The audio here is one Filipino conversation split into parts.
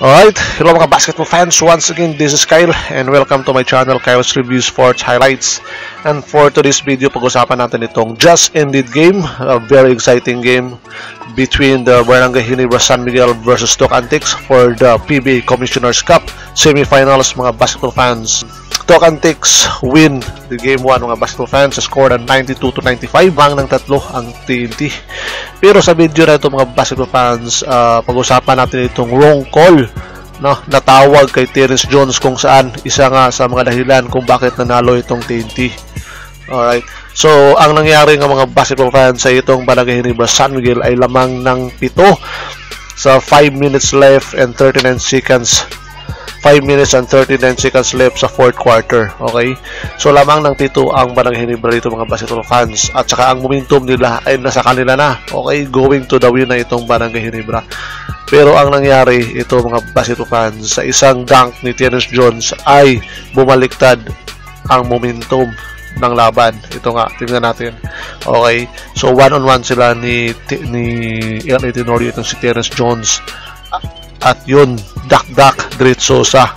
Alright, hello mga basketball fans. Once again, this is Kyle and welcome to my channel, Kyle's Review Sports Highlights. And for today's video, pag-usapan natin itong just ended game, a very exciting game between the Barangay Ginebra San Miguel versus Stoke Antics for the PBA Commissioner's Cup semifinals mga basketball fans. Stoke Antics win the game 1 mga basketball fans sa score ng 92 to 95 bang ng tatlo ang TNT. Pero sa video na ito mga basketball fans, uh, pag-usapan natin itong wrong call no, natawag kay Terence Jones kung saan isa nga sa mga dahilan kung bakit nanalo itong TNT. Alright. So, ang nangyari ng mga basketball fans sa itong Barangay Ginebra San Miguel ay lamang ng pito sa 5 minutes left and 39 seconds 5 minutes and 39 seconds left sa fourth quarter. Okay? So, lamang ng pito ang Barangay Ginebra dito mga basketball fans. At saka ang momentum nila ay nasa kanila na. Okay? Going to the win na itong Barangay Ginebra. Pero ang nangyari, ito mga basketball fans, sa isang dunk ni Terence Jones ay bumaliktad ang momentum ng laban. Ito nga, tingnan natin. Okay. So, one-on-one sila ni, ni LA Tenorio, itong si Terence Jones. At yun, dak-dak, diretso sa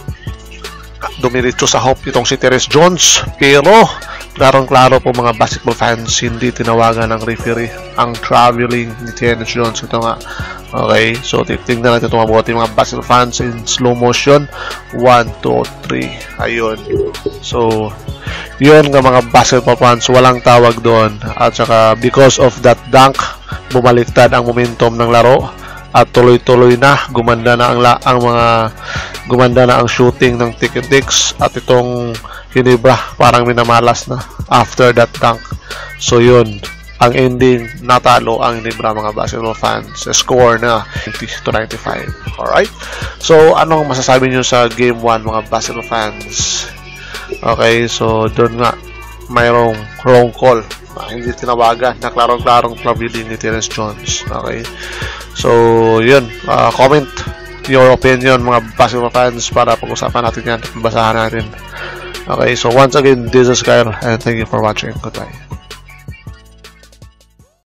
dumiretso sa hope itong si Terence Jones. Pero, klarong-klaro po mga basketball fans, hindi tinawagan ng referee ang traveling ni Terence Jones. Ito nga. Okay, so titingnan natin ito mabuti mga basketball fans in slow motion. 1, 2, 3. Ayun. So, yun nga mga basketball fans, walang tawag doon. At saka, because of that dunk, bumaliktad ang momentum ng laro at tuloy-tuloy na gumanda na ang, la, ang mga gumanda na ang shooting ng Tikitix at itong Hinibra parang minamalas na after that dunk so yun ang ending natalo ang Hinibra mga basketball fans. Score na 20 to 95 alright? So anong masasabi nyo sa game 1 mga basketball fans? Okay so doon nga mayroong wrong call. Ah, hindi tinawagan. Na klarong-klarong traveling ni Terence Jones. Okay So, yun. Uh, comment your opinion mga basketball fans para pag-usapan natin yan basahan natin. Okay, so once again, this is Kyle and thank you for watching. Goodbye.